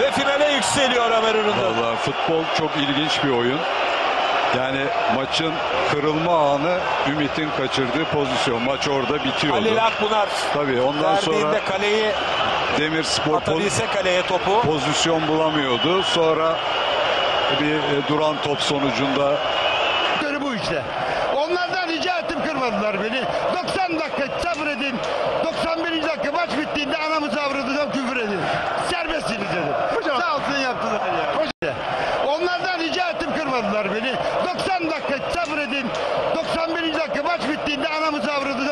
ve finale yükseliyor Ömer Üründür. Vallahi futbol çok ilginç bir oyun. Yani maçın kırılma anı Ümit'in kaçırdığı pozisyon. Maç orada bitiyordu. Halil Akbunar Tabii ondan sonra kaleyi Demirspor poz- kaleye topu. pozisyon bulamıyordu. Sonra bir e, duran top sonucunda bu işte. Onlardan rica ettim kırmadılar beni. 90 dakika sabredin. 91. dakika maç bittiğinde anamızı avradına Onlardan rica ettim kırmadılar beni. 90 dakika sabredin. 91. dakika maç bittiğinde anamı savradı.